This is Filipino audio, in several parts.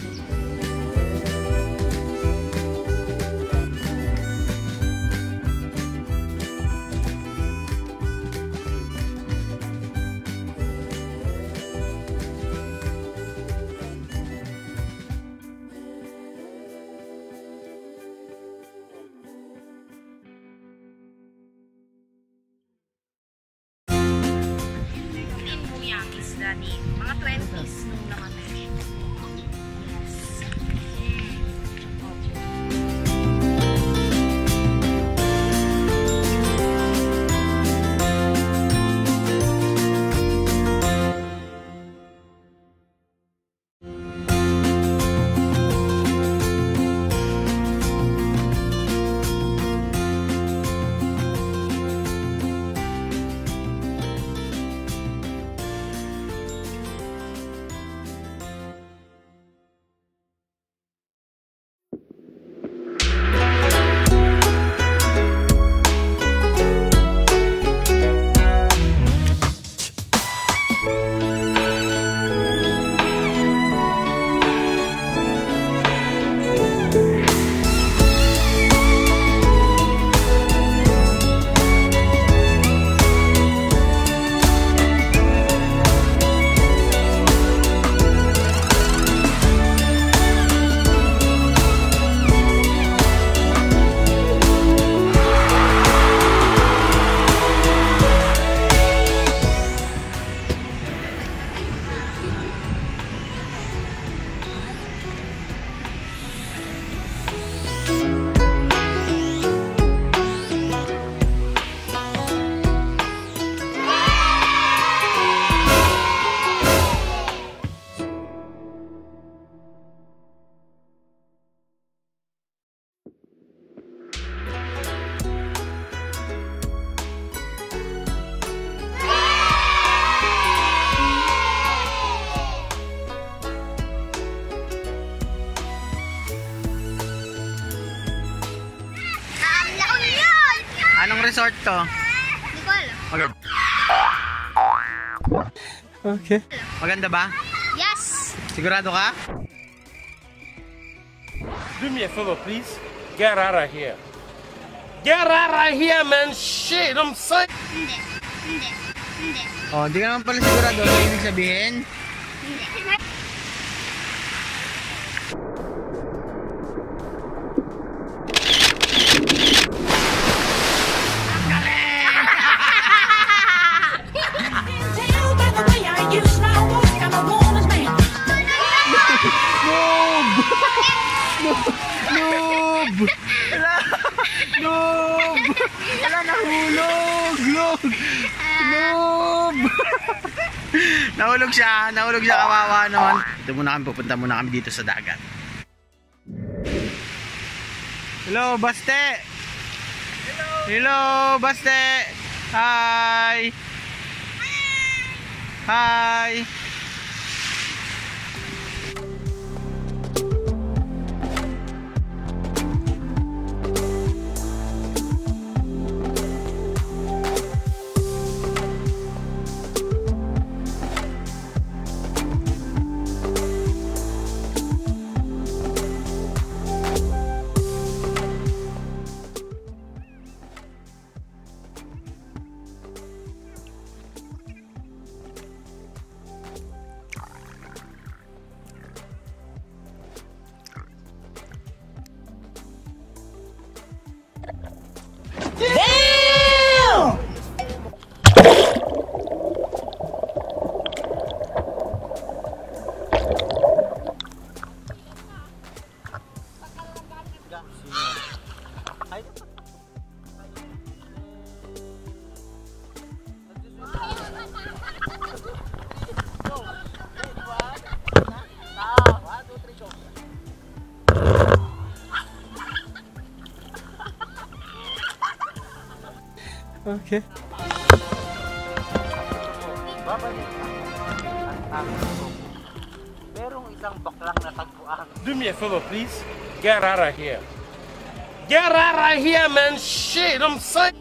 Bye. Anong resort to? Hindi ko alam. Okay. Maganda ba? Yes! Sigurado ka? Do me a favor, please. Get out of here. Get out of here, man. Shit, I'm saying. Hindi. Hindi. Hindi. Oh, hindi ka naman pala sigurado. Ano ibig sabihin? Hindi. Noob! Nahulog siya, nahulog siya kawawa naman. Ito muna kami, pupunta muna kami dito sa dagat. Hello, Baste! Hello! Hello, Baste! Hi! Hi! Okay. Merong isang baklang natagpuan. Do me a favor, please. Get out of here. Get out of here, man. Shit, I'm saying.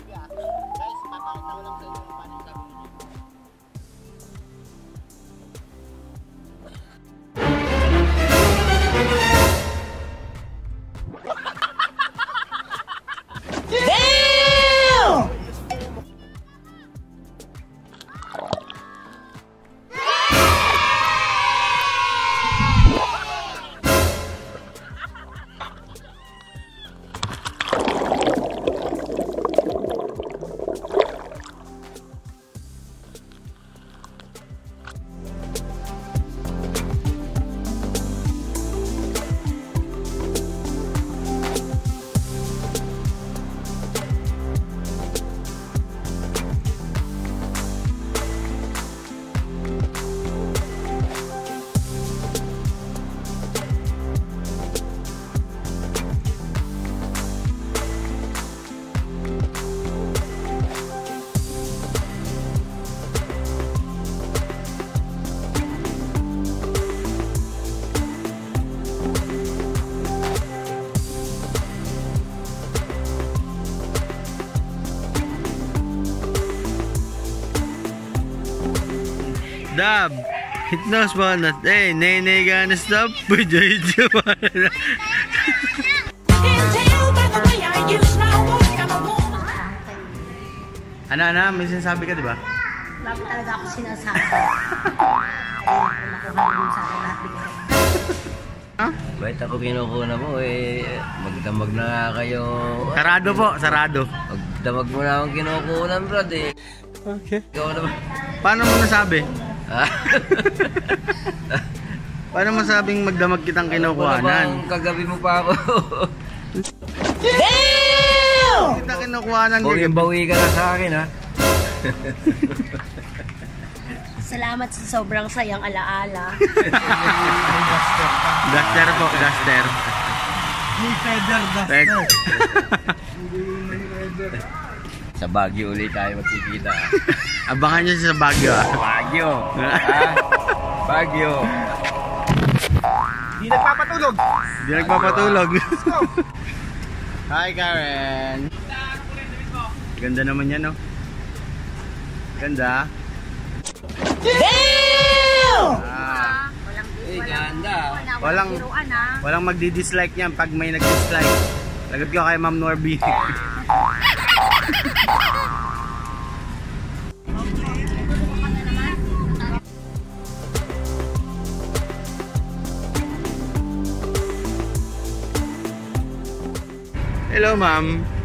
By the way I use my walk. I'm a woman. Ano, ano, may sinasabi ka, di ba? Lagi talaga ako sinasabi. Bigay. Ba't ako kinukuna mo eh, magdamag na nga kayo. Sarado po, sarado. Magdamag mo na akong kinukunan, brad eh. Okay. Ikaw naman. Paano mo nasabi? Ah. Paano mo sabing magdamag kitang Ano kinukuhanan? Kagabi mo pa ako. Kita kinukuhanan kagabi. bawi ka na sa akin ha. Salamat sa sobrang sayang alaala. Duster po, duster. May feather Peg. Sa Baguio ulit tayo magkikita. Abangan nyo sa Baguio ah. Baguio. ha? Baguio. Di nagpapatulog. Hindi nagpapatulog. Hi Karen. Ganda naman yan no. Ganda. Ah, Walang Eh, ganda. Walang- biruan ah. walang magdi-dislike niyan pag may nag-dislike. Lagot ko kay Ma'am Norby. Hello, ma'am.